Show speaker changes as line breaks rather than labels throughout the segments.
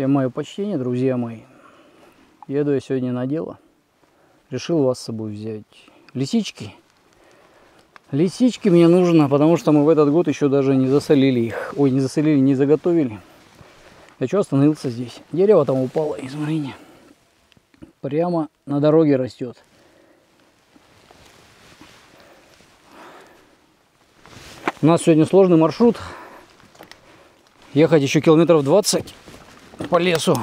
Всем мое почтение, друзья мои. Еду я сегодня на дело. Решил вас с собой взять. Лисички. Лисички мне нужно, потому что мы в этот год еще даже не засолили их. Ой, не засолили, не заготовили. Я что остановился здесь? Дерево там упало, и смотрите. Прямо на дороге растет. У нас сегодня сложный маршрут. Ехать еще километров 20 по лесу.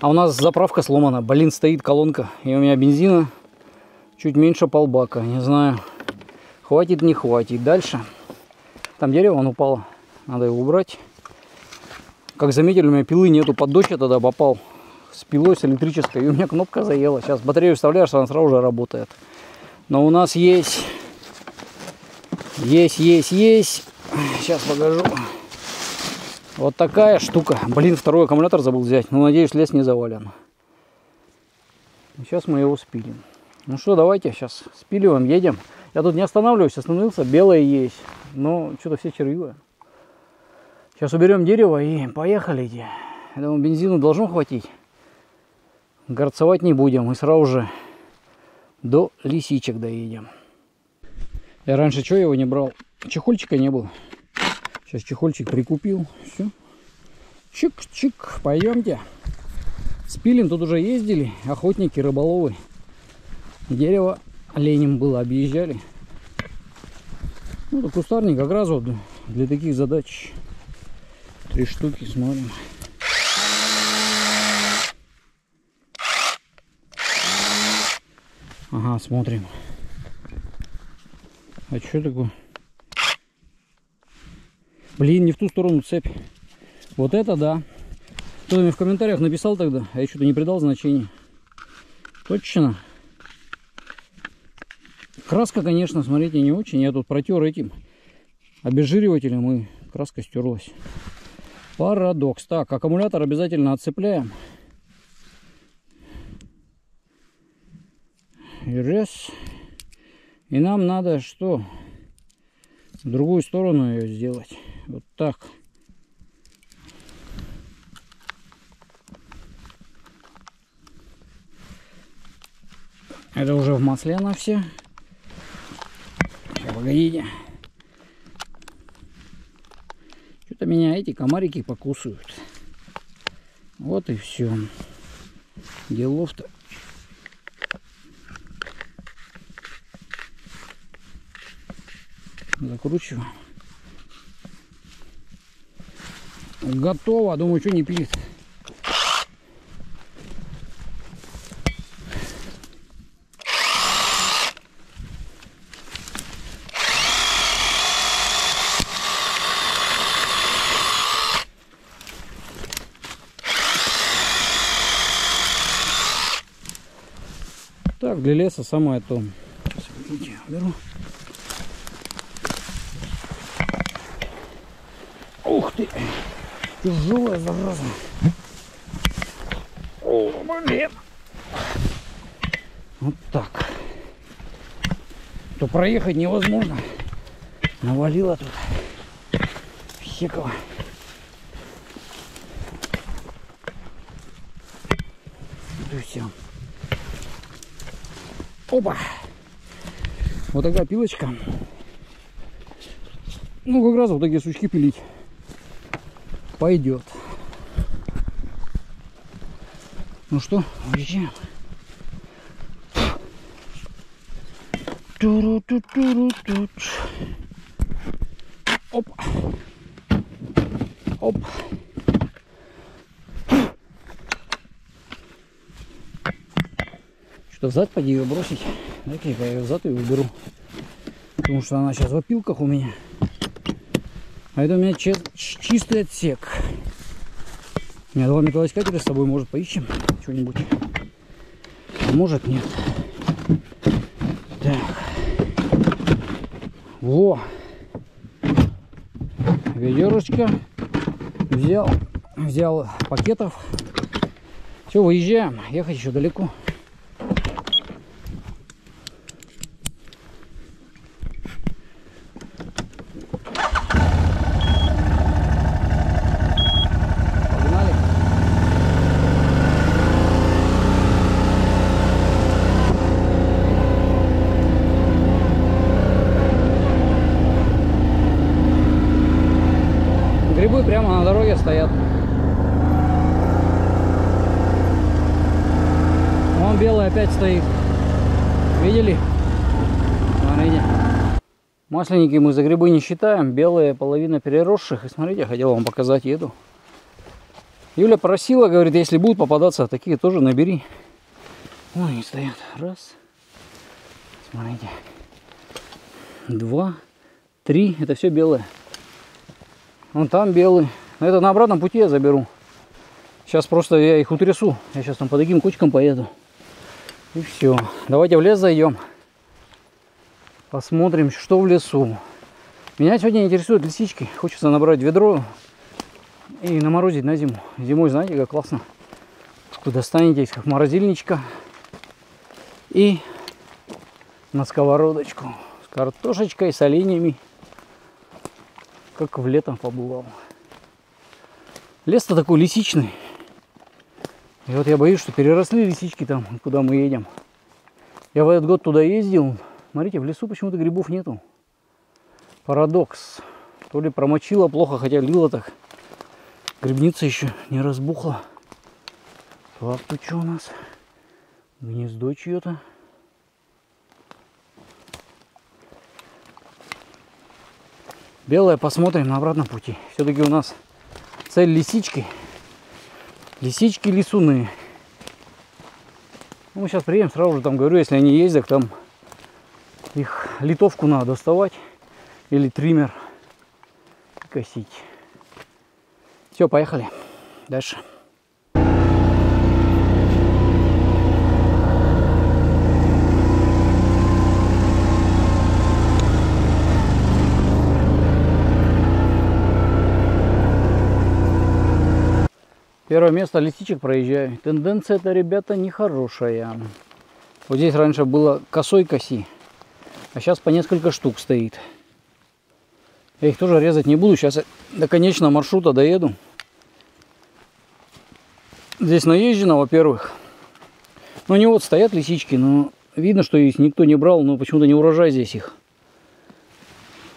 А у нас заправка сломана. Блин, стоит колонка. И у меня бензина чуть меньше полбака. Не знаю, хватит, не хватит. Дальше. Там дерево, он упало. Надо его убрать. Как заметили, у меня пилы нету. Под дождь я тогда попал с пилой, с электрической. И у меня кнопка заела. Сейчас батарею вставляешь, она сразу же работает. Но у нас есть... Есть, есть, есть. Сейчас покажу. Вот такая штука. Блин, второй аккумулятор забыл взять. Ну, надеюсь, лес не завален. Сейчас мы его спилим. Ну что, давайте сейчас спиливаем, едем. Я тут не останавливаюсь, остановился. Белое есть. Но что-то все червивые. Сейчас уберем дерево и поехали. Я думаю, бензину должно хватить. Горцевать не будем. И сразу же до лисичек доедем. Я раньше что его не брал? Чехольчика не было. Сейчас чехольчик прикупил. Все. Чик-чик. Пойдемте. Спилим. Тут уже ездили. Охотники, рыболовы. Дерево оленем было. Объезжали. Ну, это кустарник как раз вот для таких задач. Три штуки смотрим. Ага, смотрим. А что такое? Блин, не в ту сторону цепь. Вот это да. Кто-то мне в комментариях написал тогда, а я что-то не придал значения. Точно. Краска, конечно, смотрите, не очень. Я тут протер этим обезжиривателем и краска стерлась. Парадокс. Так, аккумулятор обязательно отцепляем. И раз. И нам надо что? В другую сторону ее сделать. Вот так. Это уже в масле она все. Сейчас, погодите. Что-то меня эти комарики покусывают. Вот и все. Делов-то. Закручиваю. Готово. Думаю, что не пилит. Так, для леса самое то. Сейчас, беру. Ух ты! Тяжелая зараза. О, блин. Вот так. То проехать невозможно. Навалило тут. Всекого. Да все. Опа. Вот такая пилочка. Ну, как раз вот такие сучки пилить пойдет. Ну что, уезжаем. Туру -ту -туру -ту. Оп. Оп. Что взад поди ее бросить. Дай-ка я ее взад и уберу. Потому что она сейчас в опилках у меня. А это у меня чистый отсек. У меня два металлоискателя с собой, может, поищем что-нибудь. А может, нет. Так. Во. Ведерочка. Взял. Взял пакетов. Все, выезжаем. Ехать еще далеко. деревья стоят. Вон белый опять стоит. Видели? Смотрите. Масленники мы за грибы не считаем. Белые половина переросших. И смотрите, я хотел вам показать еду. Юля просила, говорит, если будут попадаться, такие тоже набери. Вон они стоят. Раз. Смотрите. Два. Три. Это все белое. Вон там белый. Но это на обратном пути я заберу. Сейчас просто я их утрясу. Я сейчас там по таким кучкам поеду. И все. Давайте в лес зайдем. Посмотрим, что в лесу. Меня сегодня интересуют лисички. Хочется набрать ведро и наморозить на зиму. Зимой, знаете, как классно. Достанете, как морозильничка. И на сковородочку с картошечкой, с оленями. Как в летом побывал. Лес-то такой лисичный. И вот я боюсь, что переросли лисички там, куда мы едем. Я в этот год туда ездил, Смотрите, в лесу почему-то грибов нету. Парадокс. То ли промочила плохо, хотя лила так. Грибница еще не разбухла. Так, тут что у нас? Гнездо чье-то. Белое посмотрим на обратном пути. Все-таки у нас цель лисички. Лисички лисуны. Ну, сейчас приедем, сразу же там говорю, если они ездят, там их литовку надо доставать или триммер косить. Все, поехали. Дальше. Первое место лисичек проезжаю. Тенденция это, ребята, нехорошая. Вот здесь раньше было косой коси. А сейчас по несколько штук стоит. Я их тоже резать не буду. Сейчас до конечного маршрута доеду. Здесь наезжено, во-первых. Ну, не вот стоят лисички, но видно, что их никто не брал, но почему-то не урожай здесь их.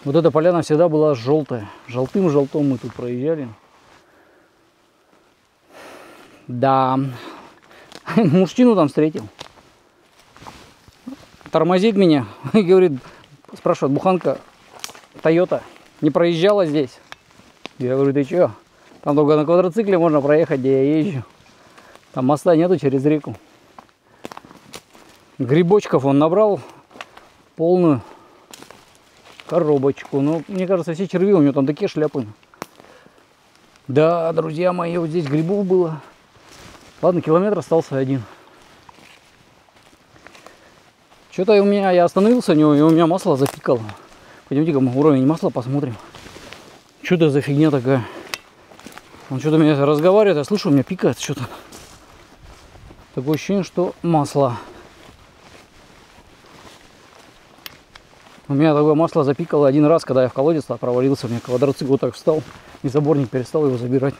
Вот эта поляна всегда была желтая. Желтым-желтом мы тут проезжали. Да. Мужчину там встретил тормозит меня и говорит, спрашивает, буханка Тойота не проезжала здесь? Я говорю, ты что? Там только на квадроцикле можно проехать, где я езжу. Там моста нету через реку. Грибочков он набрал полную коробочку. Ну, мне кажется, все черви у него там такие шляпы. Да, друзья мои, вот здесь грибов было. Ладно, километр остался один. Что-то у меня, я остановился у него, и у меня масло запикало. Пойдемте-ка мы уровень масла посмотрим. Что это за фигня такая? Он что-то меня разговаривает, я слышу, у меня пикает что-то. Такое ощущение, что масло. У меня такое масло запикало один раз, когда я в колодец провалился. У меня квадроцикл вот так встал, и заборник перестал его забирать.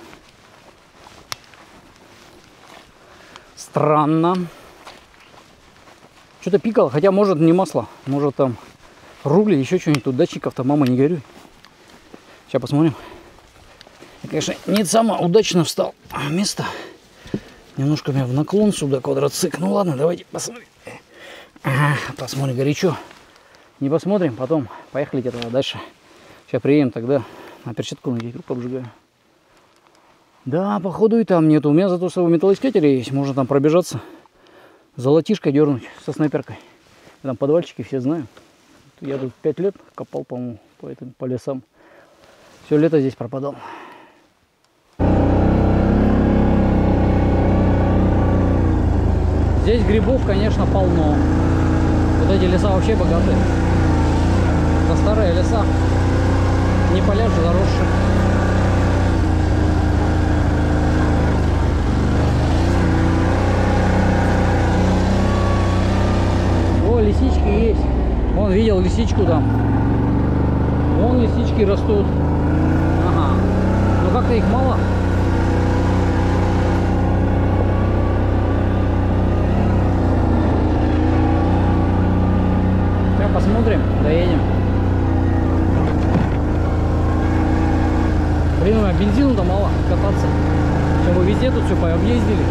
Странно. Что-то пикало, хотя может не масло, может там рубли, еще что-нибудь. Тут датчиков-то, мама, не горюй. Сейчас посмотрим. Я, конечно, не самое удачно встал место. Немножко меня в наклон сюда квадроцикл. Ну ладно, давайте посмотрим. Ага, посмотрим горячо. Не посмотрим, потом поехали где-то дальше. Сейчас приедем тогда на перчатку на круг обжигаю. Да, походу и там нету. У меня зато своего металлоискателя есть, можно там пробежаться золотишко дернуть со снайперкой. Там подвальчики все знаю. Я тут пять лет копал, по-моему, по, этим, по лесам. Все лето здесь пропадал. Здесь грибов, конечно, полно. Вот эти леса вообще богатые. Это старые леса. Не поля же заросшие. Лисички есть. Он видел лисичку там. Вон лисички растут. Ага. Но как-то их мало. Сейчас посмотрим, доедем. Блин, бензина-то мало. Мы везде тут все пообъездили.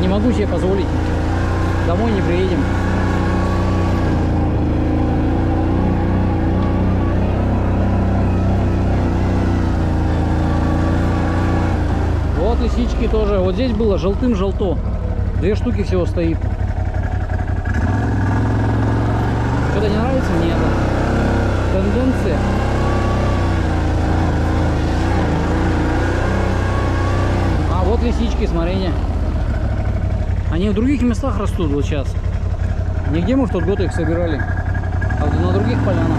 Не могу себе позволить. Домой не приедем. Вот лисички тоже. Вот здесь было желтым-желто. Две штуки всего стоит. Что-то не нравится мне это. Тенденция. А вот лисички, смотрите. Они в других местах растут вот сейчас. Нигде мы в тот год их собирали. А вот на других полянах.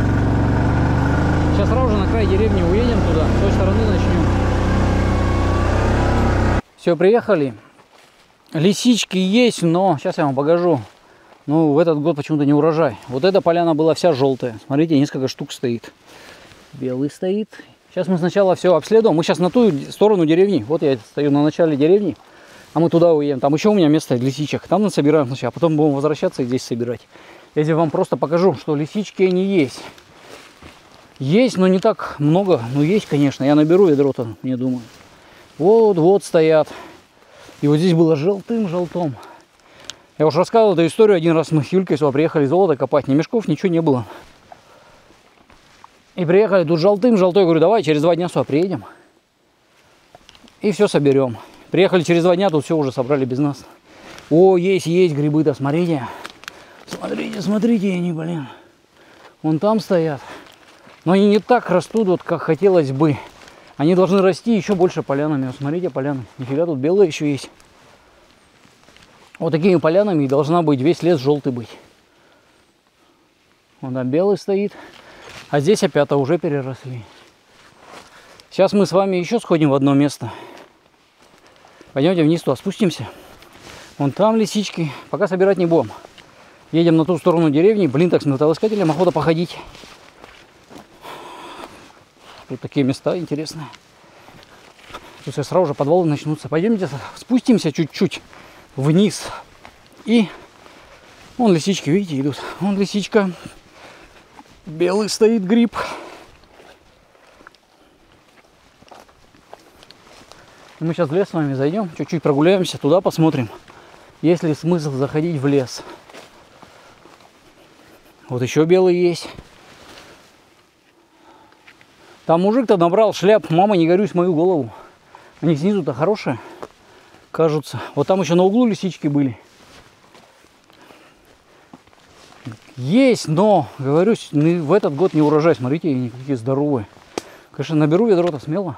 Сейчас сразу же на край деревни уедем туда. С той стороны начнем. Все, приехали. Лисички есть, но сейчас я вам покажу. Ну, в этот год почему-то не урожай. Вот эта поляна была вся желтая. Смотрите, несколько штук стоит. Белый стоит. Сейчас мы сначала все обследуем. Мы сейчас на ту сторону деревни. Вот я стою на начале деревни. А мы туда уедем. Там еще у меня место лисичек. Там мы собираем сначала, а потом будем возвращаться и здесь собирать. Я здесь вам просто покажу, что лисички они есть. Есть, но не так много. Но есть, конечно. Я наберу ведро-то, мне думаю. Вот, вот стоят. И вот здесь было желтым-желтом. Я уже рассказывал эту историю. Один раз мы с Юлькой сюда приехали золото копать. Ни мешков, ничего не было. И приехали тут желтым-желтой. Говорю, давай через два дня сюда приедем. И все соберем. Приехали через два дня, тут все уже собрали без нас. О, есть, есть грибы-то, смотрите. Смотрите, смотрите, они, блин. Вон там стоят. Но они не так растут, вот как хотелось бы. Они должны расти еще больше полянами. Вот смотрите, поляны. Нифига, тут белые еще есть. Вот такими полянами должна быть весь лес желтый быть. Вон там белый стоит. А здесь опята уже переросли. Сейчас мы с вами еще сходим в одно место. Пойдемте вниз туда спустимся. Вон там лисички. Пока собирать не будем. Едем на ту сторону деревни. Блин, так с металлоискателем охота походить. Тут такие места интересные. Тут сейчас сразу же подвалы начнутся. Пойдемте спустимся чуть-чуть вниз. И вон лисички, видите, идут. Вон лисичка. Белый стоит гриб. Мы сейчас в лес с вами зайдем, чуть-чуть прогуляемся, туда посмотрим, есть ли смысл заходить в лес. Вот еще белый есть. Там мужик-то набрал шляп, мама, не горюсь мою голову. Они снизу-то хорошие, кажутся. Вот там еще на углу лисички были. Есть, но, говорю, в этот год не урожай. Смотрите, они какие здоровые. Конечно, наберу ведро-то смело.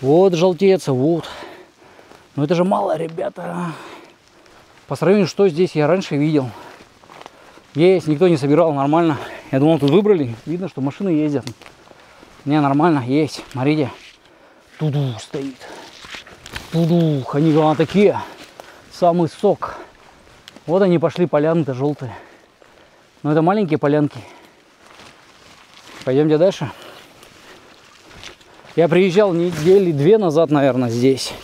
Вот желтеется, вот. Но это же мало, ребята. По сравнению, что здесь я раньше видел. Есть, никто не собирал, нормально. Я думал, тут выбрали. Видно, что машины ездят. Не, нормально, есть. Смотрите. Туду стоит. Тудух. Они, главное, такие. Самый сок. Вот они пошли, поляны-то желтые. Но это маленькие полянки. Пойдемте дальше. Я приезжал недели две назад, наверное, здесь.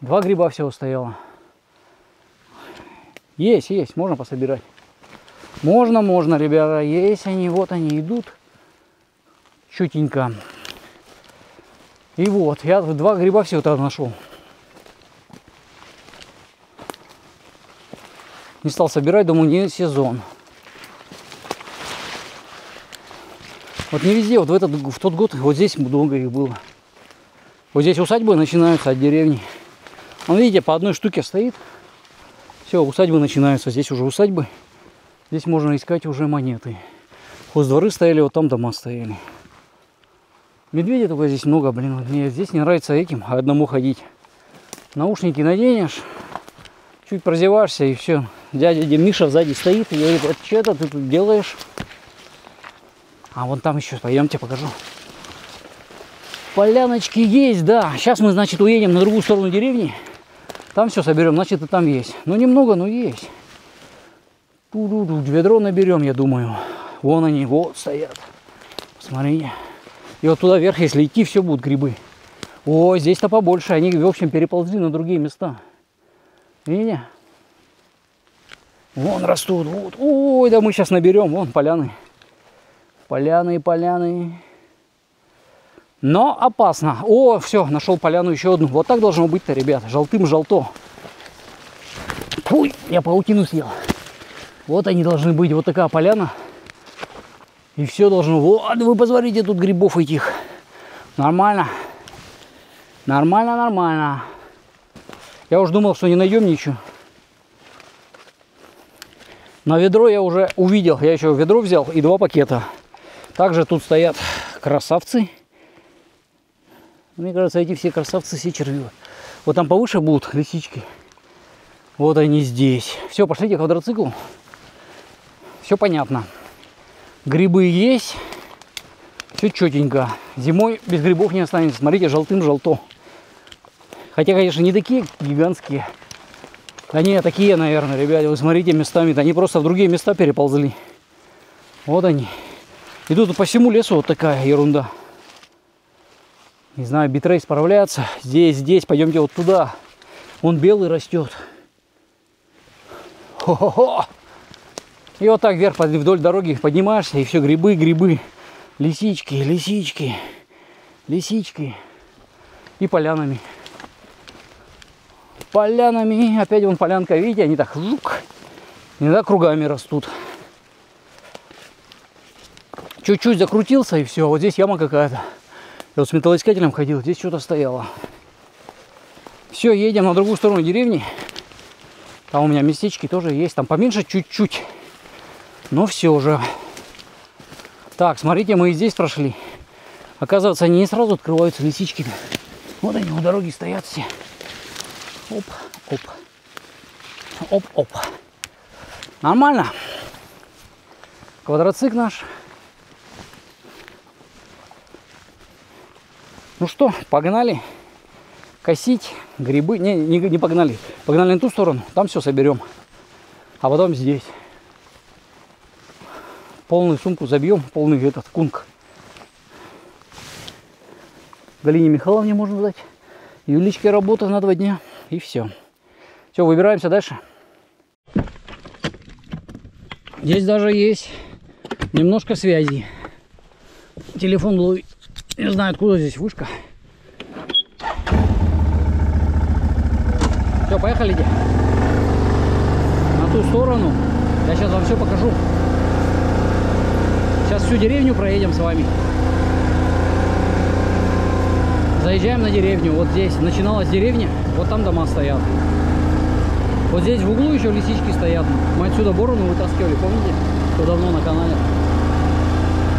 Два гриба всего стояло. Есть, есть, можно пособирать. Можно, можно, ребята, есть они, вот они идут. Чутенько. И вот, я два гриба всего-то нашел. Не стал собирать, думаю, не сезон. Вот не везде, вот в, этот, в тот год, вот здесь много их было. Вот здесь усадьбы начинаются от деревни. Вон, видите, по одной штуке стоит. Все, усадьбы начинаются. Здесь уже усадьбы. Здесь можно искать уже монеты. Хоздворы стояли, вот там дома стояли. Медведей только здесь много, блин. Мне здесь не нравится этим одному ходить. Наушники наденешь, чуть прозеваешься и все. Дядя Демиша сзади стоит и говорит, это что это ты тут делаешь? А вон там еще, пойдемте покажу. Поляночки есть, да. Сейчас мы, значит, уедем на другую сторону деревни. Там все соберем, значит, и там есть. Ну, немного, но есть. Ту-ду-ду, ведро наберем, я думаю. Вон они, вот стоят. Смотрите. И вот туда вверх, если идти, все будут грибы. О, здесь-то побольше. Они, в общем, переползли на другие места. Видите? Вон растут, вот. Ой, да мы сейчас наберем, вон поляны. Поляны поляны. Но опасно. О, все, нашел поляну еще одну. Вот так должно быть-то, ребят. Желтым желто. Ой, я паутину съел. Вот они должны быть. Вот такая поляна. И все должно... Вот, вы посмотрите, тут грибов этих. Нормально. Нормально, нормально. Я уже думал, что не найдем ничего. На ведро я уже увидел. Я еще ведро взял и два пакета. Также тут стоят красавцы. Мне кажется, эти все красавцы все червивые. Вот там повыше будут лисички. Вот они здесь. Все, пошлите к квадроциклу. Все понятно. Грибы есть. Все четенько. Зимой без грибов не останется. Смотрите, желтым желто. Хотя, конечно, не такие гигантские. Они такие, наверное, ребята. Вы смотрите местами. Они просто в другие места переползли. Вот они. И тут по всему лесу вот такая ерунда. Не знаю, битрей справляется. Здесь, здесь, пойдемте вот туда. Он белый растет. Хо-хо-хо. И вот так вверх вдоль дороги поднимаешься, и все грибы, грибы. Лисички, лисички, лисички. И полянами. Полянами. Опять вон полянка, видите, они так жук. Иногда кругами растут. Чуть-чуть закрутился и все. Вот здесь яма какая-то. Я вот с металлоискателем ходил, здесь что-то стояло. Все, едем на другую сторону деревни. Там у меня местечки тоже есть. Там поменьше чуть-чуть. Но все уже. Так, смотрите, мы и здесь прошли. Оказывается, они не сразу открываются лисички. Вот они у дороги стоят все. Оп, оп. Оп, оп. Нормально. Квадроцикл наш Ну что, погнали косить грибы. Не, не, не погнали. Погнали на ту сторону, там все соберем. А потом здесь. Полную сумку забьем, полный этот кунг. Галине Михайловне можно дать. Юличке работа на два дня. И все. Все, выбираемся дальше. Здесь даже есть немножко связи. Телефон ловит. Не знаю, откуда здесь вышка. Все, поехали. На ту сторону. Я сейчас вам все покажу. Сейчас всю деревню проедем с вами. Заезжаем на деревню. Вот здесь начиналась деревня. Вот там дома стоят. Вот здесь в углу еще лисички стоят. Мы отсюда борону вытаскивали, помните? Что давно на канале.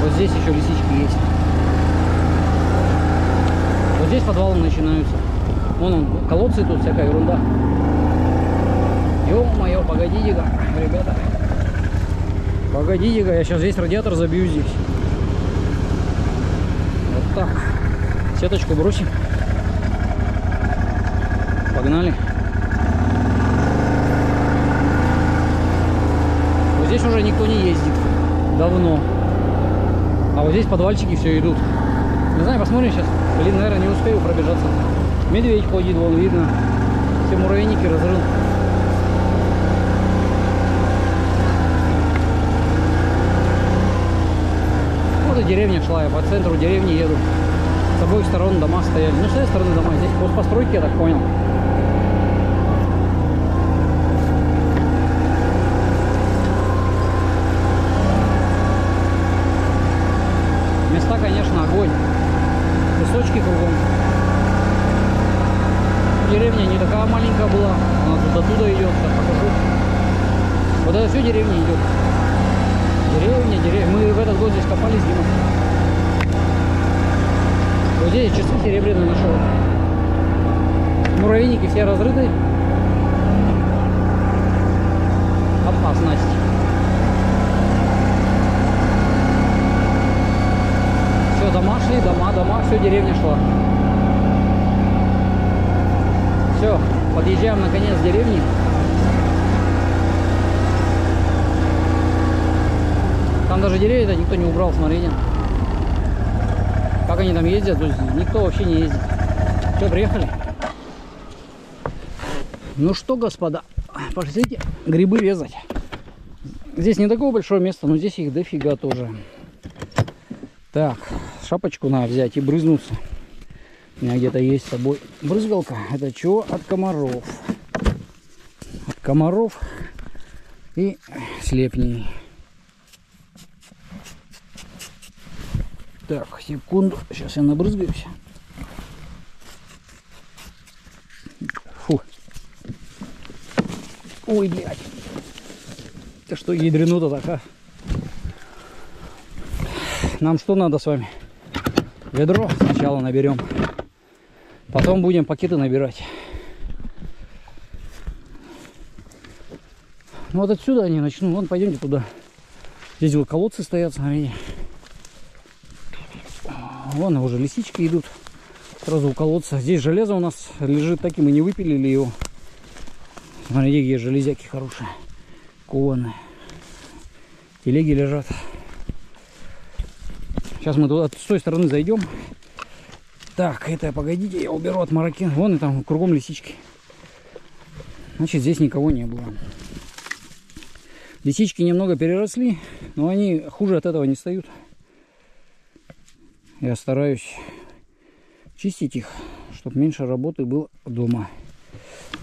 Вот здесь еще лисички есть здесь подвалы начинаются. Вон он, колодцы тут, всякая ерунда. Ё-моё, погодите-ка, ребята. Погодите-ка, я сейчас здесь радиатор забью здесь. Вот так. Сеточку бросим. Погнали. Вот здесь уже никто не ездит. Давно. А вот здесь подвальчики все идут. Не знаю, посмотрим сейчас. Блин, наверное, не успею пробежаться. Медведь ходит, вон видно. Все муравейники разрыл. Деревня шла, я по центру деревни еду. С обоих сторон дома стояли. Ну, с этой стороны дома, здесь постройки, я так понял. Места, конечно, огонь песочки кругом. Деревня не такая маленькая была, она тут оттуда идет, сейчас покажу. Вот это все деревня идет. Деревня, деревня. Мы в этот год здесь копались, Дима. Здесь часы серебряные нашел. Муравейники все разрыты. Опасность. дома шли, дома, дома, все, деревня шла. Все, подъезжаем на конец деревни. Там даже деревья-то никто не убрал, смотрите. Они там ездят, то есть никто вообще не ездит. Все, приехали. Ну что, господа, пошлите грибы резать. Здесь не такое большое место, но здесь их дофига тоже. Так, шапочку надо взять и брызнуться. У меня где-то есть с собой брызгалка. Это чего? От комаров. От комаров и слепней. Так, секунду. Сейчас я набрызгаюсь. Фу. Ой, блядь. Это что, ядрено-то так, а? Нам что надо с вами? Ведро сначала наберем. Потом будем пакеты набирать. Ну вот отсюда они начнут. Вон, пойдемте туда. Здесь вот колодцы стоят, смотрите. Вон уже лисички идут. Сразу у колодца. Здесь железо у нас лежит, так и мы не выпилили его. Смотрите, какие железяки хорошие. Кованые. Телеги лежат. Сейчас мы туда с той стороны зайдем. Так, это погодите, я уберу от маракин. Вон и там кругом лисички. Значит, здесь никого не было. Лисички немного переросли, но они хуже от этого не стают. Я стараюсь чистить их, чтобы меньше работы было дома.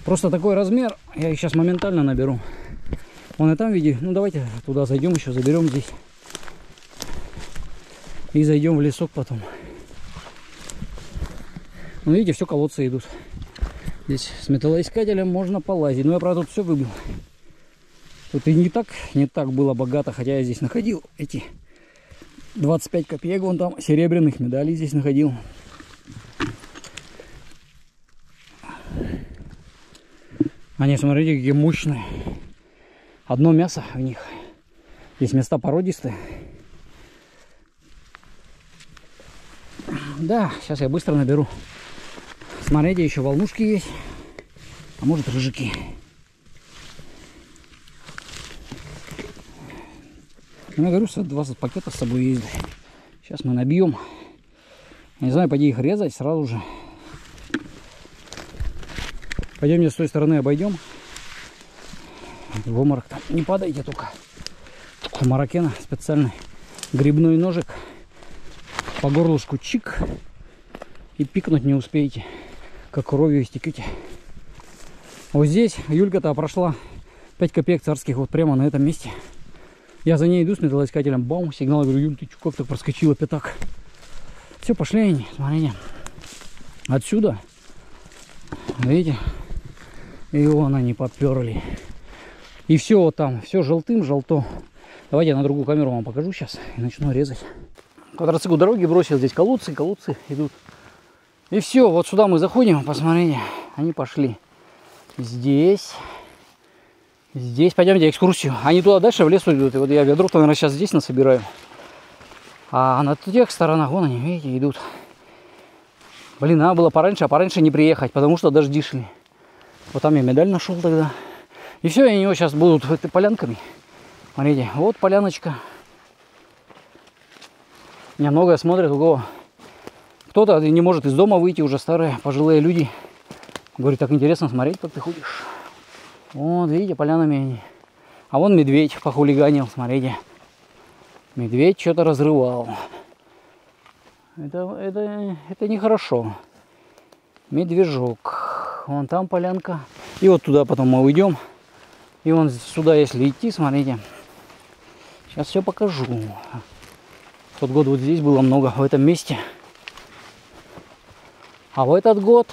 Просто такой размер, я их сейчас моментально наберу. Вон и там виде, ну давайте туда зайдем еще, заберем здесь. И зайдем в лесок потом. Ну видите, все колодцы идут. Здесь с металлоискателем можно полазить. Но я, правда, тут все выбил. Тут и не так, не так было богато, хотя я здесь находил эти 25 копеек, вон там серебряных медалей здесь находил. Они, смотрите, какие мощные. Одно мясо в них. Здесь места породистые. Да, сейчас я быстро наберу. Смотрите, еще волнушки есть. А может рыжики. Ну, я говорю, 20 пакетов с собой ездили. Сейчас мы набьем. Не знаю, пойди их резать сразу же. Пойдемте с той стороны обойдем. В обморок там не падайте только. У маракена специальный грибной ножик. По горлышку чик. И пикнуть не успеете. Как кровью истекете. Вот здесь Юлька-то прошла 5 копеек царских вот прямо на этом месте. Я за ней иду с металлоискателем. Бам, сигнал. Говорю, Юль, ты как так проскочила пятак? Все, пошли они, смотрите. Отсюда, видите, и вон они поперли. И все вот там, все желтым, желто. Давайте я на другую камеру вам покажу сейчас и начну резать. Квадроцикл дороги бросил, здесь колодцы, колодцы идут. И все, вот сюда мы заходим, посмотрите, они пошли. Здесь, здесь, пойдемте экскурсию. Они туда дальше в лес идут. И вот я ведро, наверное, сейчас здесь насобираю. А на тех сторонах, вон они, видите, идут. Блин, надо было пораньше, а пораньше не приехать, потому что дожди шли. Вот там я медаль нашел тогда. И все, они его сейчас будут полянками. Смотрите, вот поляночка. Меня много смотрят, у кто-то не может из дома выйти, уже старые, пожилые люди. Говорит, так интересно смотреть, как ты ходишь. Вот, видите, полянами они. А вон медведь похулиганил, смотрите. Медведь что-то разрывал. Это, это, это нехорошо. Медвежок. Вон там полянка. И вот туда потом мы уйдем. И вон сюда, если идти, смотрите. Сейчас все покажу. Тот год вот здесь было много, в этом месте. А в этот год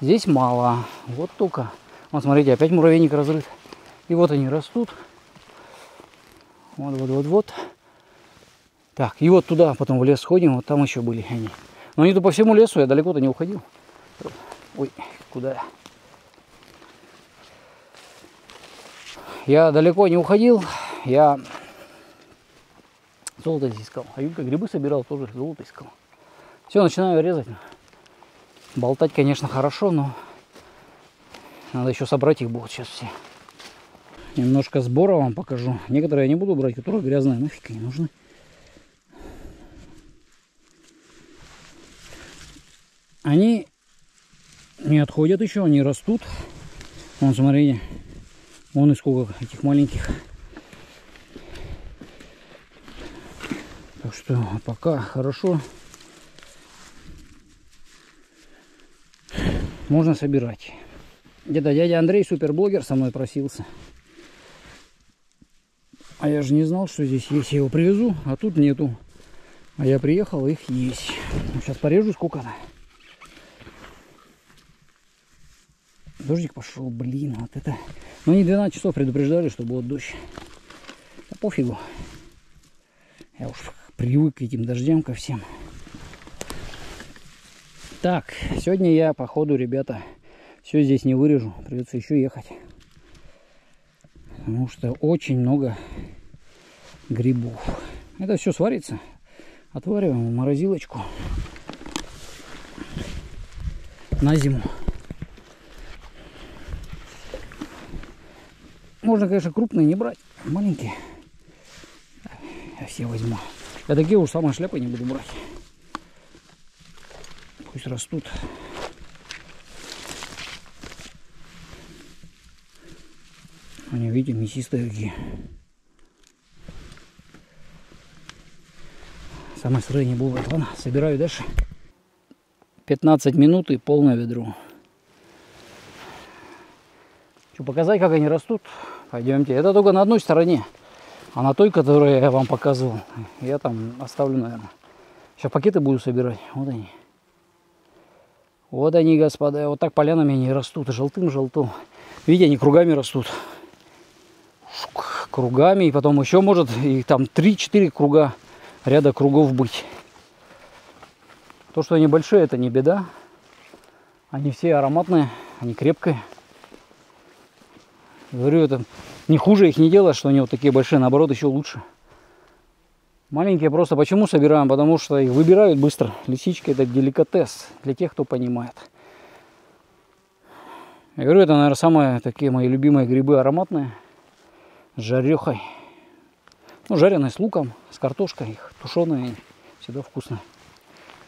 здесь мало. Вот только. Вот смотрите, опять муравейник разрыт. И вот они растут. Вот, вот, вот, вот. Так, и вот туда потом в лес сходим, вот там еще были они. Но они тут по всему лесу, я далеко-то не уходил. Ой, куда я? Я далеко не уходил, я золото здесь искал. А Юлька грибы собирал, тоже золото искал. Все, начинаю резать. Болтать, конечно, хорошо, но надо еще собрать их будет сейчас все. Немножко сбора вам покажу. Некоторые я не буду брать, которые грязные, нафиг не нужны. Они не отходят еще, они растут. Вон, смотрите, вон и сколько этих маленьких. Так что пока хорошо. Можно собирать. Где-то дядя Андрей, суперблогер, со мной просился. А я же не знал, что здесь есть. Я его привезу, а тут нету. А я приехал, их есть. Сейчас порежу сколько-то. Дождик пошел, блин, вот это. Ну, не 12 часов предупреждали, что будет дождь. Да пофигу. Я уж привык к этим дождям ко всем. Так, сегодня я, походу, ребята, все здесь не вырежу. Придется еще ехать. Потому что очень много грибов. Это все сварится. Отвариваем в морозилочку на зиму. Можно, конечно, крупные не брать, маленькие. Я все возьму. Я такие уж самые шляпы не буду брать. Пусть растут. Они, видите, мясистые какие. Самые сырые не буду. Ладно, собираю дальше. 15 минут и полное ведро. Что, показать, как они растут? Пойдемте. Это только на одной стороне. А на той, которую я вам показывал, я там оставлю, наверное. Сейчас пакеты буду собирать. Вот они. Вот они, господа. Вот так полянами они растут. Желтым-желтым. Видите, они кругами растут. Кругами. И потом еще может и там 3-4 круга, ряда кругов быть. То, что они большие, это не беда. Они все ароматные, они крепкие. Говорю, это не хуже их не делать, что они вот такие большие, наоборот, еще лучше. Маленькие просто почему собираем? Потому что их выбирают быстро. Лисичка это деликатес для тех, кто понимает. Я говорю, это, наверное, самые такие мои любимые грибы ароматные. С жарехой. Ну, жареные с луком, с картошкой их, тушеные. Всегда вкусно.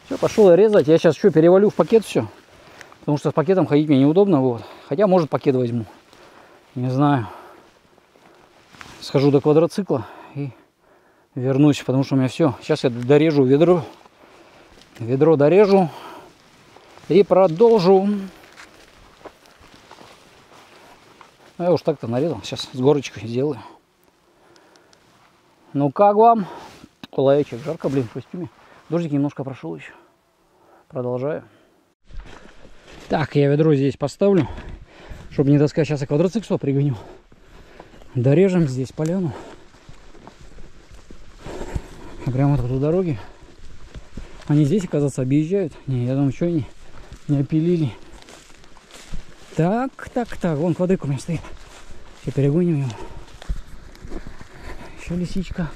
Все, пошел я резать. Я сейчас еще перевалю в пакет все. Потому что с пакетом ходить мне неудобно. Вот. Хотя, может, пакет возьму. Не знаю. Схожу до квадроцикла и вернусь, потому что у меня все. Сейчас я дорежу ведро. Ведро дорежу и продолжу. А я уж так-то нарезал. Сейчас с горочкой сделаю. Ну как вам? Лаечек, жарко, блин, в костюме. Дождик немножко прошел еще. Продолжаю. Так, я ведро здесь поставлю. Чтобы не таскать, сейчас я квадроцикл пригоню. Дорежем здесь поляну. Прямо тут у дороги. Они здесь, оказывается, объезжают. Не, я думаю, что они не опилили. Так, так, так. Вон квадрик у меня стоит. Сейчас перегоним его. Еще лисичка.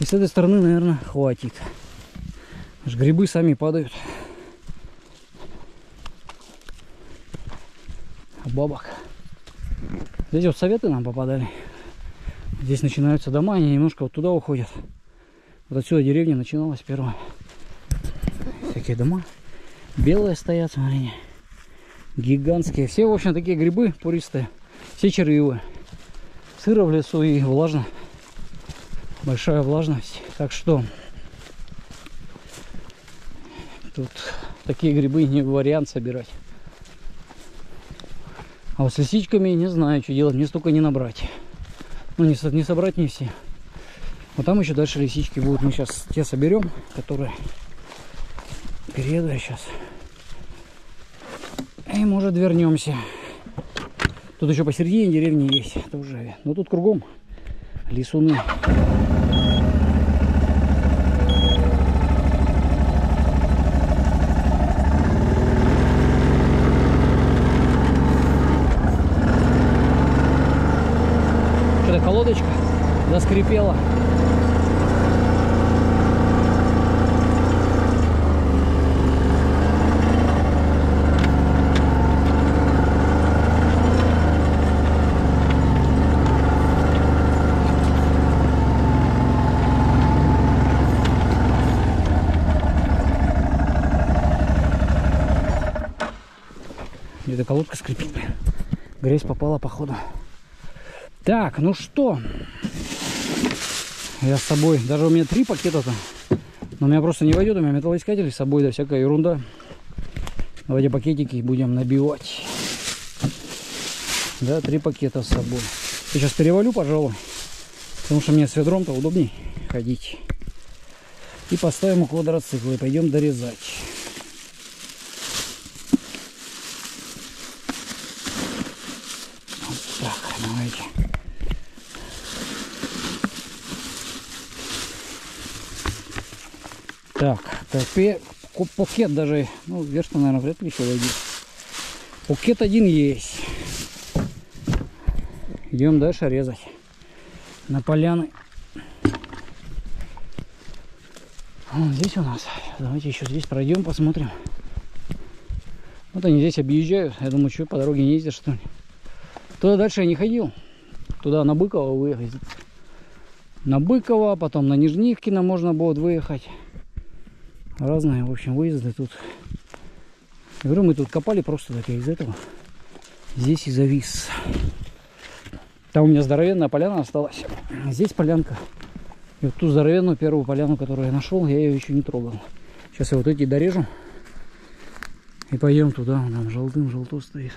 И с этой стороны, наверное, хватит. Аж грибы сами падают. бабок. Здесь вот советы нам попадали. Здесь начинаются дома, они немножко вот туда уходят. Вот отсюда деревня начиналась первая. Такие дома. Белые стоят, смотрите. Гигантские. Все, в общем, такие грибы пуристые. Все червивые. Сыро в лесу и влажно. Большая влажность. Так что тут такие грибы не вариант собирать. А вот с лисичками не знаю, что делать. Мне столько не набрать. Ну, не, не собрать не все. Вот там еще дальше лисички будут. Мы сейчас те соберем, которые перееду я сейчас. И может вернемся. Тут еще посередине деревни есть. Это уже. Но тут кругом лесуны. заскрипела. Попала походу. Так, ну что, Я с собой, даже у меня три пакета-то, но у меня просто не войдет, у меня металлоискатель с собой, да всякая ерунда. Давайте пакетики будем набивать. Да, три пакета с собой. Сейчас перевалю, пожалуй, потому что мне с ведром-то удобней ходить. И поставим у квадроцикла и пойдем дорезать. Вот давайте. Так, так, пакет даже, ну, верх наверное, вряд ли еще войдет. Пакет один есть. Идем дальше резать. На поляны. Вот здесь у нас. Давайте еще здесь пройдем, посмотрим. Вот они здесь объезжают. Я думаю, что по дороге не ездят, что ли. Туда дальше я не ходил. Туда на Быково выехать. На Быково, потом на Нижнивкино можно будет выехать. Разные, в общем, выезды тут. Я говорю, мы тут копали просто так я из этого. Здесь и завис. Там у меня здоровенная поляна осталась. Здесь полянка. И вот ту здоровенную первую поляну, которую я нашел, я ее еще не трогал. Сейчас я вот эти дорежу. И пойдем туда, там желтым желто стоит.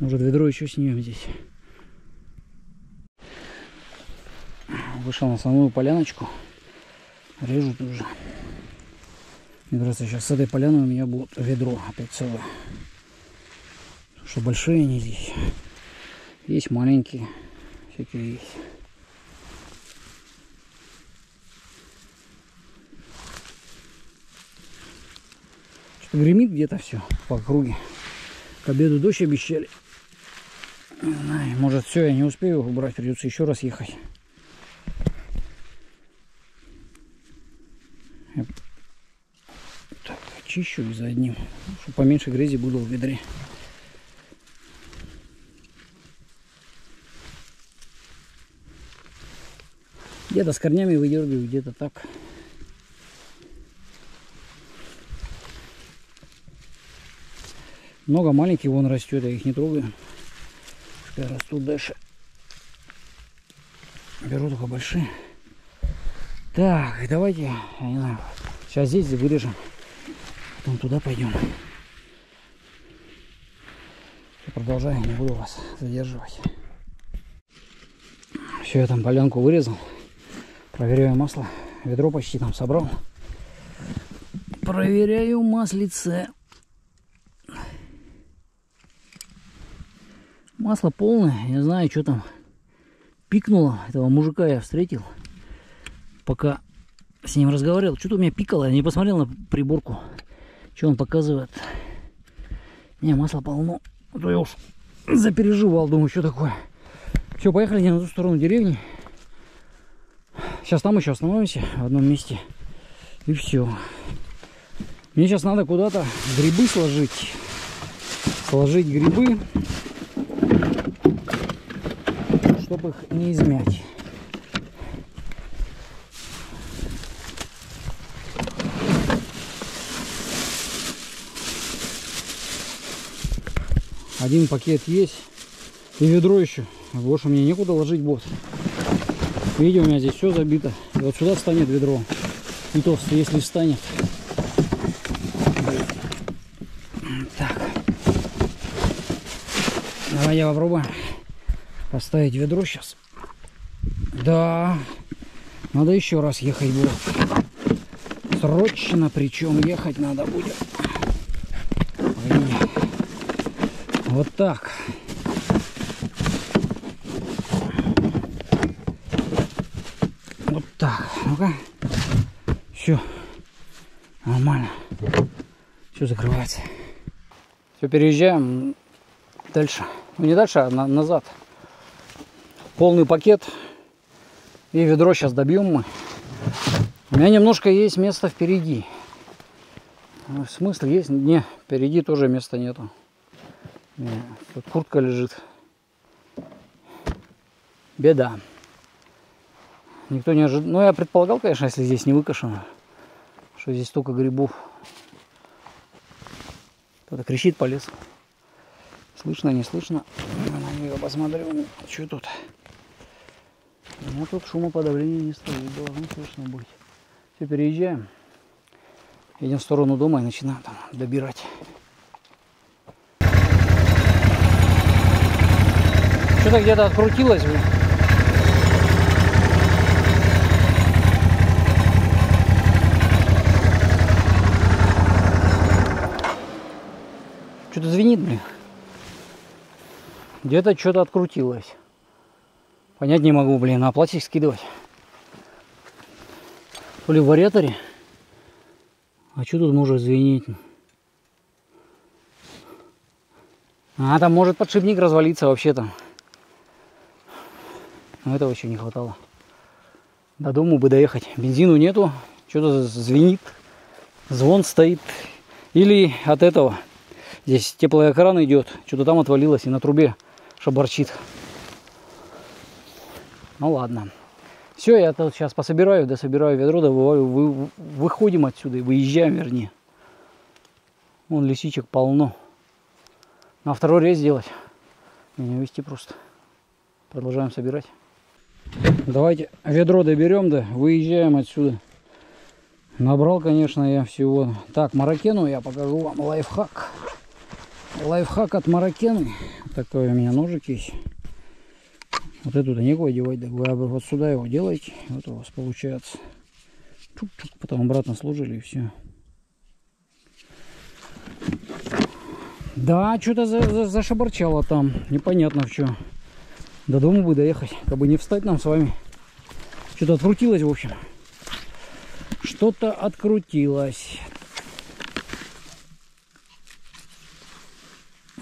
Может ведро еще снимем здесь. Вышел на самую поляночку. Режут уже. Мне кажется, сейчас с этой поляны у меня будет ведро опять целое. Потому что большие они здесь. Есть маленькие. Всякие есть. гремит где-то все по округе. К обеду дождь обещали. Знаю, может все, я не успею убрать, придется еще раз ехать. Так, чищу и за одним, чтобы поменьше грязи было в ведре. Где-то с корнями выдергиваю, где-то так. Много маленьких вон растет, я их не трогаю. Пускай растут дальше. Беру только большие. Так, давайте, я не знаю, сейчас здесь вырежем. Потом туда пойдем. Продолжаем, не буду вас задерживать. Все, я там полянку вырезал. Проверяю масло. Ведро почти там собрал. Проверяю маслице. Масло полное, не знаю, что там пикнуло. Этого мужика я встретил, пока с ним разговаривал. Что-то у меня пикало, я не посмотрел на приборку, что он показывает. Не, масло полно. А то я уж запереживал, думаю, что такое. Все, поехали на ту сторону деревни. Сейчас там еще остановимся в одном месте. И все. Мне сейчас надо куда-то грибы сложить. Сложить грибы чтобы их не измять. Один пакет есть. И ведро еще. Больше мне некуда ложить бот. Видите, у меня здесь все забито. И вот сюда встанет ведро. И то, если встанет. Так. Давай я попробую поставить ведро сейчас. Да, надо еще раз ехать будет. Срочно, причем ехать надо будет. Вот так. Вот так. Ну-ка. Все. Нормально. Все закрывается. Все, переезжаем дальше. Ну не дальше, а на назад полный пакет и ведро сейчас добьем мы. У меня немножко есть место впереди. Ну, смысл есть? Не, впереди тоже места нету. Не, тут куртка лежит. Беда. Никто не ожидал. Ну, я предполагал, конечно, если здесь не выкашено, что здесь столько грибов. Кто-то кричит по лесу. Слышно, не слышно? Нее посмотрю, что тут. У меня тут шумоподавление не стоит, должно слышно быть. Все, переезжаем. Едем в сторону дома и начинаем там добирать. Что-то где-то открутилось, блин. Что-то звенит, блин. Где-то что-то открутилось. Понять не могу, блин, а пластик скидывать. То ли в вариаторе. А что тут может звенеть? А, там может подшипник развалиться вообще-то. Но этого еще не хватало. До дома бы доехать. Бензину нету. Что-то звенит. Звон стоит. Или от этого. Здесь теплый экран идет. Что-то там отвалилось и на трубе шабарчит. Ну ладно. Все, я тут сейчас пособираю, дособираю ведро, да вы, вы, выходим отсюда и выезжаем, вернее. Вон лисичек полно. На второй рейс сделать. Не вести просто. Продолжаем собирать. Давайте ведро доберем, да выезжаем отсюда. Набрал, конечно, я всего. Так, маракену я покажу вам лайфхак. Лайфхак от маракены. Такой у меня ножик есть. Вот эту-то некуда девать, да вы вот сюда его делаете, вот у вас получается. Чук-чук, потом обратно сложили и все. Да, что-то за, за, зашабарчало там, непонятно в чем. До дома бы доехать, как бы не встать нам с вами. Что-то открутилось, в общем. Что-то открутилось.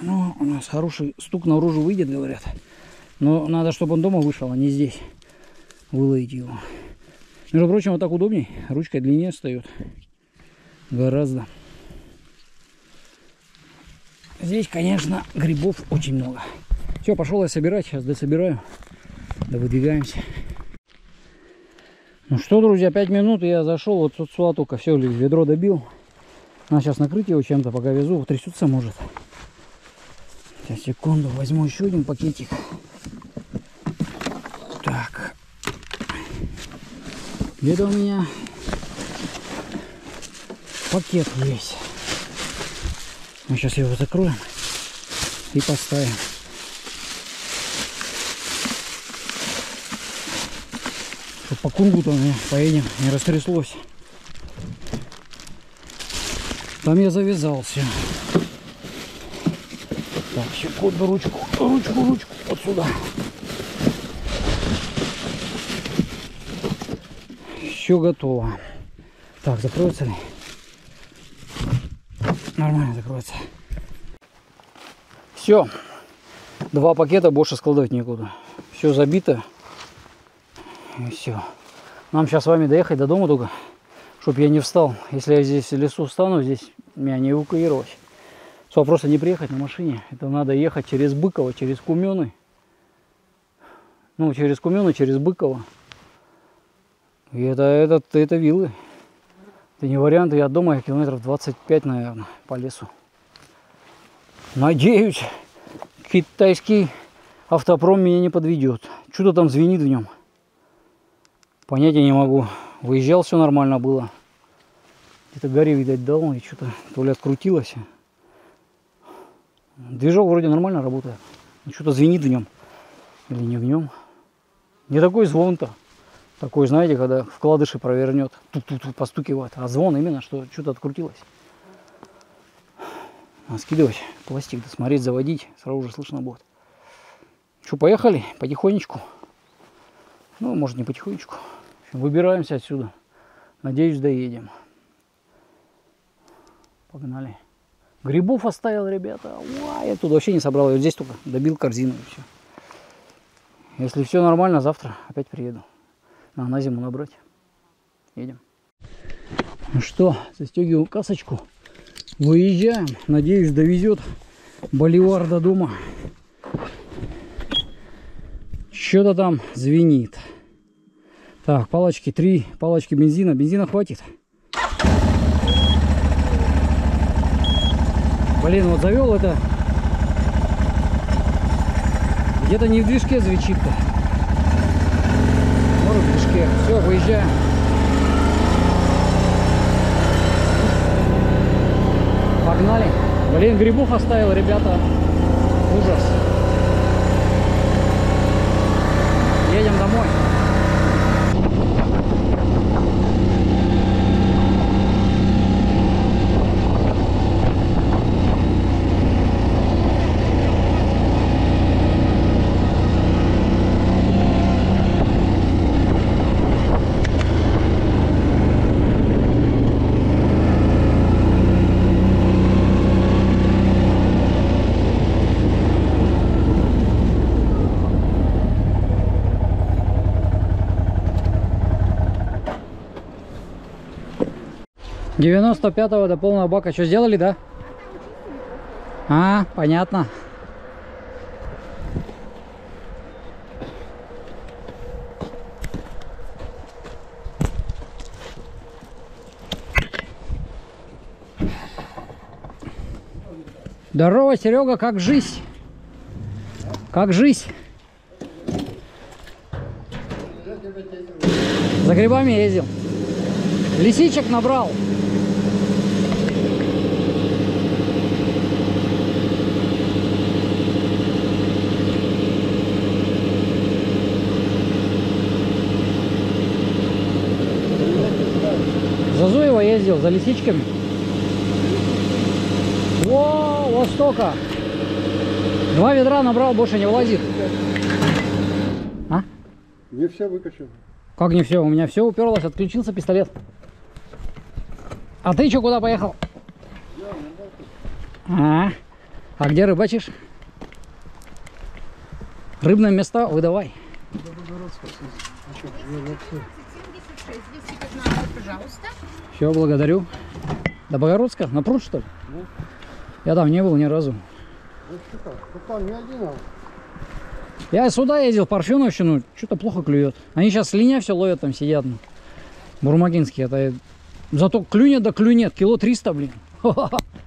Ну, у нас хороший стук наружу выйдет, говорят. Но надо, чтобы он дома вышел, а не здесь. Выловить его. Между прочим, вот так удобней. Ручка длиннее встает. Гораздо. Здесь, конечно, грибов очень много. Все, пошел я собирать. Сейчас дособираю. Да выдвигаемся. Ну что, друзья, 5 минут, я зашел. Вот тут только все, ведро добил. Надо сейчас накрыть его чем-то, пока везу. Трясется может. Сейчас, секунду, возьму еще один пакетик. Так. Где-то у меня пакет есть. Мы сейчас его закроем и поставим. Чтоб по кругу там поедем, не растряслось. Там я завязался. Так, секунду, ручку, ручку, ручку, вот сюда. Все готово. Так, закроется ли? Нормально закроется. Все. Два пакета, больше складывать некуда. Все забито. И все. Нам сейчас с вами доехать до дома только, чтобы я не встал. Если я здесь в лесу встану, здесь меня не эвакуировать. С вопроса не приехать на машине. Это надо ехать через Быково, через Кумены. Ну, через Кумены, через Быково. И это, это, это виллы. Это не вариант, я от дома километров 25, наверное, по лесу. Надеюсь, китайский автопром меня не подведет. Что-то там звенит в нем. Понятия не могу. Выезжал, все нормально было. Где-то горе, видать, дал, и что-то то ли открутилось. Движок вроде нормально работает. Что-то звенит в нем. Или не в нем. Не такой звон-то. Такой, знаете, когда вкладыши провернет. Тут-тут постукивает. А звон именно, что что-то открутилось. Скидывать пластик, досмотреть, заводить. Сразу же слышно будет. Что, поехали? Потихонечку. Ну, может, не потихонечку. Выбираемся отсюда. Надеюсь, доедем. Погнали. Грибов оставил, ребята. Уа, я тут вообще не собрал. Я вот здесь только добил корзину и все. Если все нормально, завтра опять приеду. На, на зиму набрать. Едем. Ну что, застегиваю касочку. Выезжаем. Надеюсь, довезет боливар до дома. Что-то там звенит. Так, палочки, три палочки бензина. Бензина хватит. Блин, вот завел это. Где-то не в движке звучит-то. Выезжаем. Погнали. Блин, грибов оставил, ребята. Ужас. 95-го до полного бака. Что, сделали, да? А, понятно. Здорово, Серега, как жизнь? Как жизнь? За грибами ездил. Лисичек набрал. Зуева ездил, за лисичками. О, вот столько. Два ведра набрал, больше не влазит. А?
Не все выкачал.
Как не все? У меня все уперлось, отключился пистолет. А ты что, куда поехал? А, а где рыбачишь? Рыбные места выдавай.
76, 215, пожалуйста.
Все, благодарю. До Богородска? На пруд, что ли? Я там не был ни разу.
Что не один, а
Я сюда ездил, в Парфеновщину, что-то плохо клюет. Они сейчас линя все ловят, там сидят. ну. Бурмагинские. Это... Зато клюнет да клюнет, кило 300, блин.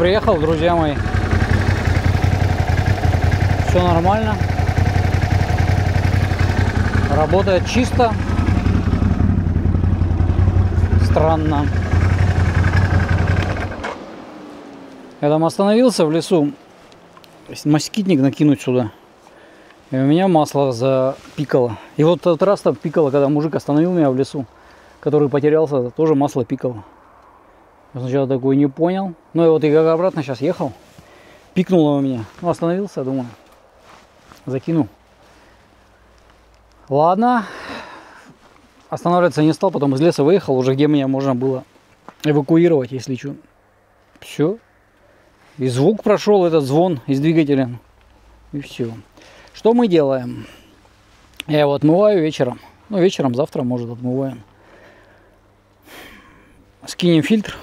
приехал, друзья мои. Все нормально. Работает чисто. Странно. Я там остановился в лесу. Москитник накинуть сюда. И у меня масло запикало. И вот тот раз там пикало, когда мужик остановил меня в лесу, который потерялся, тоже масло пикало. Сначала такой не понял. Ну и вот и как обратно сейчас ехал. Пикнуло у меня. Ну, остановился, думаю. Закинул. Ладно. Останавливаться не стал, потом из леса выехал, уже где меня можно было эвакуировать, если что. Все. И звук прошел, этот звон из двигателя. И все. Что мы делаем? Я его отмываю вечером. Ну, вечером, завтра, может, отмываем. Скинем фильтр.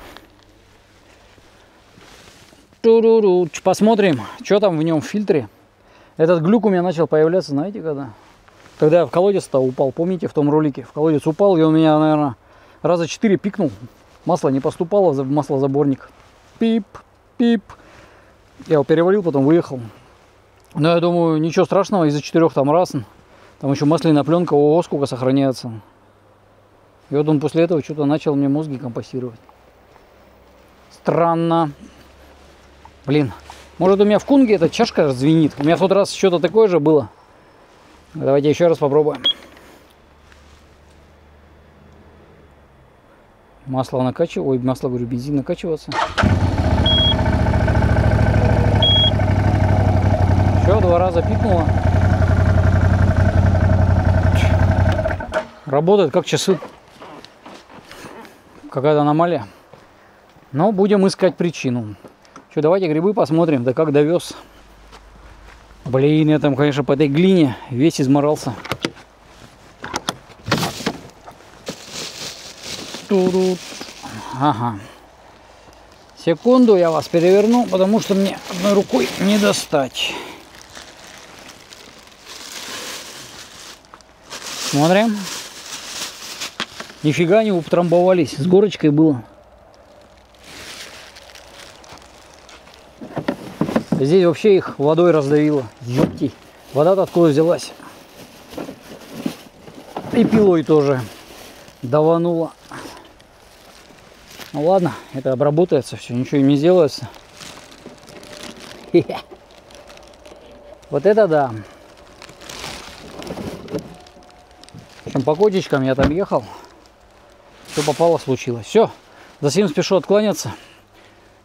Туруру. Посмотрим, что там в нем в фильтре. Этот глюк у меня начал появляться, знаете, когда? Когда я в колодец-то упал, помните, в том ролике? В колодец упал, и он меня, наверное, раза четыре пикнул. Масло не поступало в маслозаборник. Пип, пип. Я его перевалил, потом выехал. Но я думаю, ничего страшного, из-за четырех там раз. Там еще масляная пленка, ого, сколько сохраняется. И вот он после этого что-то начал мне мозги компостировать. Странно. Блин, может у меня в кунге эта чашка звенит? У меня в тот раз что-то такое же было. Давайте еще раз попробуем. Масло накачиваю, ой, масло, говорю, бензин накачиваться. Все, два раза пикнуло. Работает как часы. Какая-то аномалия. Но будем искать причину. Что, давайте грибы посмотрим, да как довез. Блин, я там, конечно, по этой глине весь изморался. Тут. Ага. Секунду, я вас переверну, потому что мне одной рукой не достать. Смотрим. Нифига не утрамбовались. С горочкой было. Здесь вообще их водой раздавило. Ёпти. Вода-то откуда взялась? И пилой тоже давануло. Ну ладно, это обработается все, ничего им не сделается. Вот это да. Общем, по кочечкам я там ехал. Что попало, случилось. Все, за всем спешу откланяться.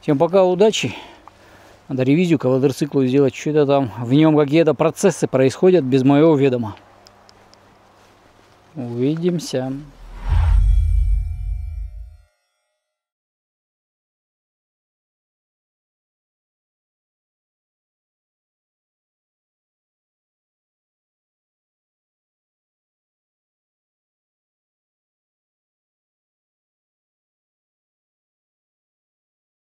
Всем пока, удачи. Надо ревизию к квадроциклу сделать. Что-то там в нем какие-то процессы происходят без моего ведома. Увидимся.